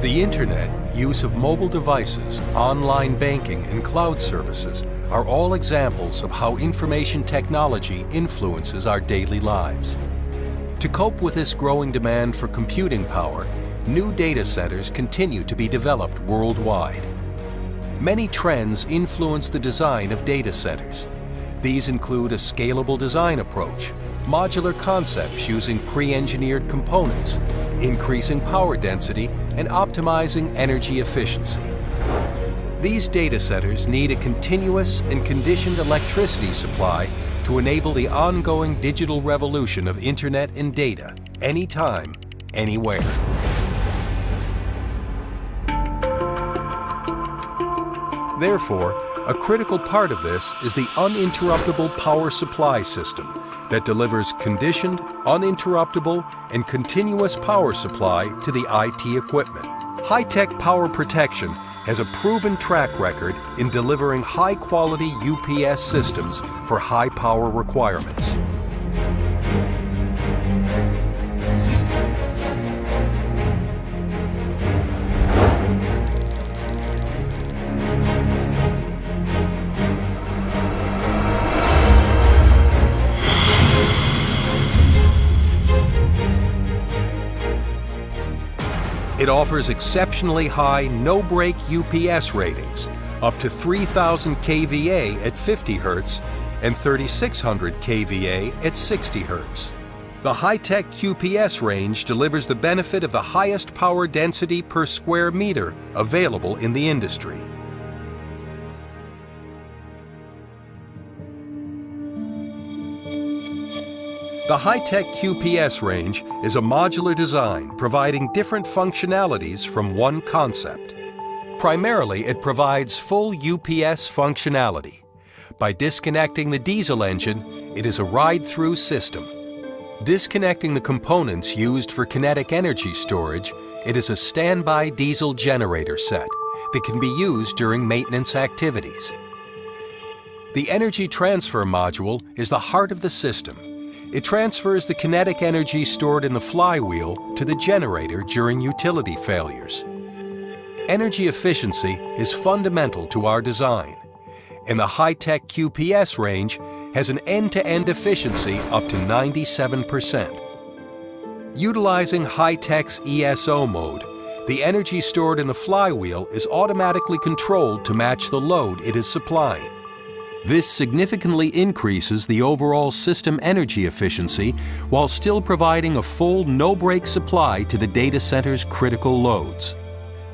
The internet, use of mobile devices, online banking, and cloud services are all examples of how information technology influences our daily lives. To cope with this growing demand for computing power, new data centers continue to be developed worldwide. Many trends influence the design of data centers. These include a scalable design approach, modular concepts using pre-engineered components, increasing power density, and optimizing energy efficiency. These data centers need a continuous and conditioned electricity supply to enable the ongoing digital revolution of internet and data, anytime, anywhere. Therefore, a critical part of this is the uninterruptible power supply system that delivers conditioned, uninterruptible, and continuous power supply to the IT equipment. Hitec power protection has a proven track record in delivering high-quality UPS systems for high power requirements. It offers exceptionally high no-break UPS ratings, up to 3000 kVA at 50 Hz and 3600 kVA at 60 Hz. The Hitec QPS range delivers the benefit of the highest power density per square meter available in the industry. The Hitec QPS range is a modular design providing different functionalities from one concept. Primarily, it provides full UPS functionality. By disconnecting the diesel engine, it is a ride-through system. Disconnecting the components used for kinetic energy storage, it is a standby diesel generator set that can be used during maintenance activities. The Energy Transfer Module is the heart of the system it transfers the kinetic energy stored in the flywheel to the generator during utility failures. Energy efficiency is fundamental to our design, and the Hitec QPS range has an end-to-end -end efficiency up to 97%. Utilizing Hitec's ESO mode, the energy stored in the flywheel is automatically controlled to match the load it is supplying. This significantly increases the overall system energy efficiency while still providing a full no-break supply to the data center's critical loads.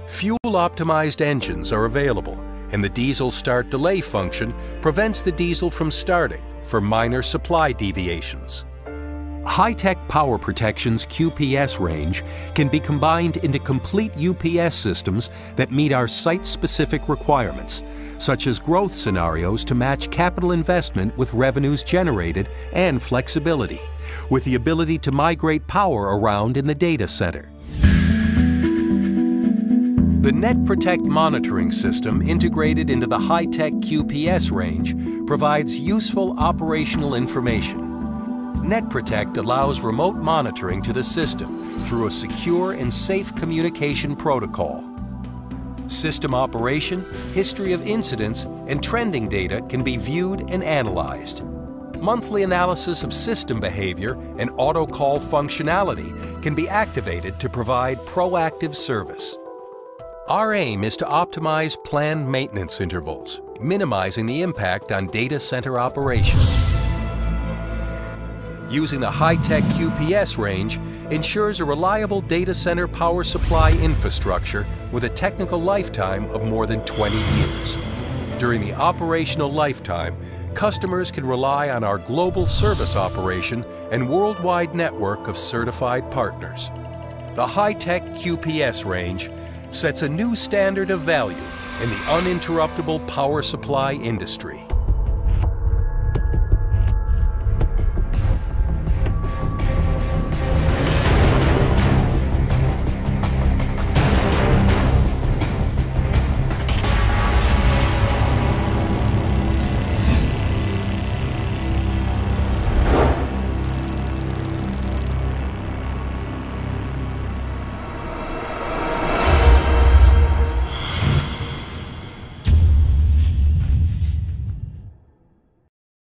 Fuel-optimized engines are available and the diesel start delay function prevents the diesel from starting for minor supply deviations. Hitec power protection's QPS range can be combined into complete UPS systems that meet our site-specific requirements, such as growth scenarios to match capital investment with revenues generated and flexibility, with the ability to migrate power around in the data center. The NetProtect monitoring system integrated into the Hitec QPS range provides useful operational information. NetProtect allows remote monitoring to the system through a secure and safe communication protocol System operation, history of incidents, and trending data can be viewed and analyzed. Monthly analysis of system behavior and auto-call functionality can be activated to provide proactive service. Our aim is to optimize planned maintenance intervals, minimizing the impact on data center operation. Using the Hitec QPS range, ensures a reliable data center power supply infrastructure with a technical lifetime of more than 20 years. During the operational lifetime, customers can rely on our global service operation and worldwide network of certified partners. The Hitec QPS range sets a new standard of value in the uninterruptible power supply industry.